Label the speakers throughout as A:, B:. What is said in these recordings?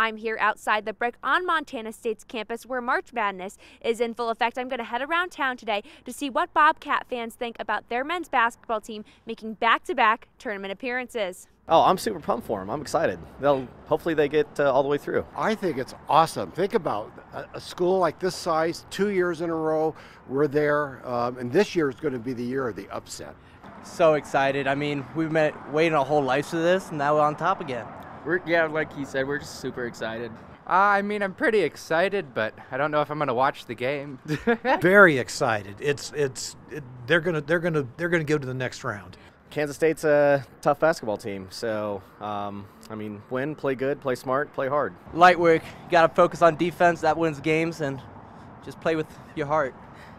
A: I'm here outside the brick on Montana State's campus where March Madness is in full effect. I'm going to head around town today to see what Bobcat fans think about their men's basketball team making back to back tournament appearances.
B: Oh, I'm super pumped for them. I'm excited. They'll hopefully they get uh, all the way through.
C: I think it's awesome. Think about a, a school like this size, two years in a row, we're there, um, and this year is going to be the year of the upset.
D: So excited. I mean, we've been waiting our whole lives for this, and now we're on top again.
E: We're yeah, like he said, we're just super excited.
F: Uh, I mean, I'm pretty excited, but I don't know if I'm going to watch the game.
G: Very excited. It's it's it, they're gonna they're gonna they're gonna go to the next round.
B: Kansas State's a tough basketball team, so um, I mean, win, play good, play smart, play hard.
D: Light work. You got to focus on defense. That wins games, and just play with your heart.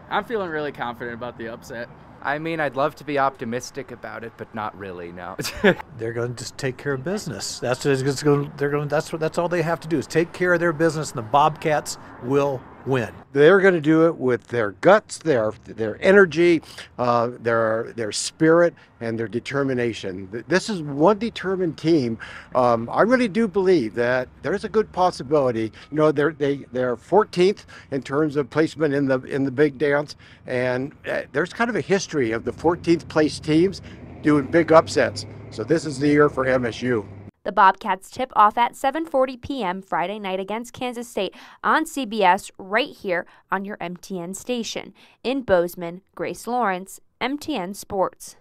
E: I'm feeling really confident about the upset.
F: I mean, I'd love to be optimistic about it, but not really. No.
G: they're going to just take care of business. That's going. They're going. That's what. That's all they have to do is take care of their business, and the Bobcats will win.
C: They're going to do it with their guts, their their energy, uh, their their spirit, and their determination. This is one determined team. Um, I really do believe that there's a good possibility. You know, they're they they're 14th in terms of placement in the in the big dance, and uh, there's kind of a history of the 14th place teams doing big upsets. So this is the year for MSU.
A: The Bobcats tip off at 7:40 p.m. Friday night against Kansas State on CBS right here on your MTN station. In Bozeman, Grace Lawrence, MTN Sports.